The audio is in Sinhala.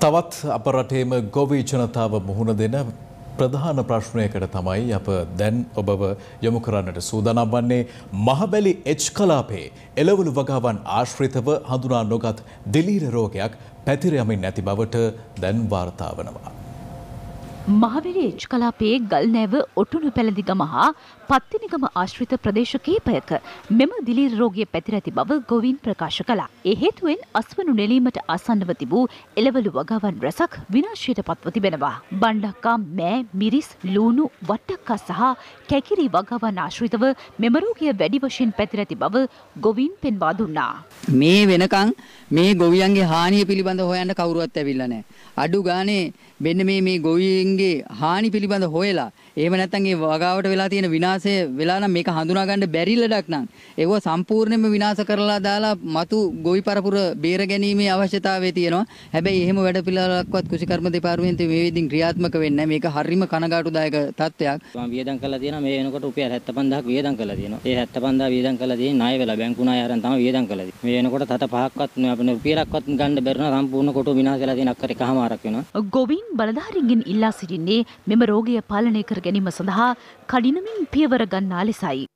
තවත් අප රටේම ගොවී ජනතාව මුහුණ දෙන ප්‍රධාන ප්‍රශ්නයකට තමයි අප දැන් ඔබව යොමු කරන්නට සූදානම් වන්නේ මහබැලි එච් කලාපේ එළවලු වගාවන් ආශ්‍රිතව හඳුනා නොගත් දිලීර රෝගයක් පැතිර යමින් නැති බවට දැන් වාර්තා වනවා. මහවැලි එච් කලාපයේ ගල්නෑව ඔටුනු පැළඳිගම හා පත්තිනිගම ආශ්‍රිත ප්‍රදේශ කීපයක මෙම දිලීර රෝගය පැතිර ඇති බව ගොවින් ප්‍රකාශ කළා. ඒ හේතුවෙන් අස්වනු නෙලීමට ආසන්නව තිබූ එළවලු වගාවන් රැසක් විනාශයට පත්ව තිබෙනවා. බණ්ඩක්කා මෑ මිරිස් ලූණු වට්ටක්කා සහ කැකිරි වගාවන් ආශ්‍රිතව මෙම රෝගය වැඩි වශයෙන් පැතිර ඇති බව ගොවින් පෙන්වා දුන්නා. මේ වෙනකන් මේ ගොවියන්ගේ හානිය පිළිබඳ හොයන්න කවුරුවත් ඇවිල්ලා නැහැ. අඩු ගානේ මෙන්න මේ මේ ගොවියන්ගේ හානි පිළිබඳ හොයලා එහෙම නැත්නම් ඒ වගාවට වෙලා තියෙන විනාශය වෙලා නම් මේක හඳුනා ගන්න බැරි ලඩක් නම් ඒව සම්පූර්ණයෙන්ම විනාශ කරලා දාලා මතු ගොවි පරපුර බේර ගැනීමේ අවශ්‍යතාවය තියෙනවා. හැබැයි එහෙම වැඩ පිළිවෙලක්වත් කුෂිකර්ම දෙපාර්තමේන්තුවේ මේ විදිහින් ක්‍රියාත්මක වෙන්නේ නැහැ. මේක හරිම කනගාටුදායක තත්ත්වයක්. මම වියදම් කරලා තියෙනවා මේ වෙනකොට රුපියල් 75000ක් වියදම් කරලා තියෙනවා. ඒ 75000 වියදම් කරලා තියෙන්නේ ණය වෙලා බැංකු ණය අරන් තමයි වියදම් කරලා තියෙන්නේ. මේ වෙනකොට තත පහක්වත් අපේ රුපියලක්වත් ගන්න බැරි නම් සම්පූර්ණ කොටුව විනාශ වෙලා තියෙන අක්කර එකමාරක් වෙනවා. ගොවින් බලධාරීන්ගෙන් ඉල්ලා සිටින්නේ මෙම රෝගය පාලනය කර ගැනීම සඳහා කඩිනමින් පියවර ගන්නා ලෙසයි.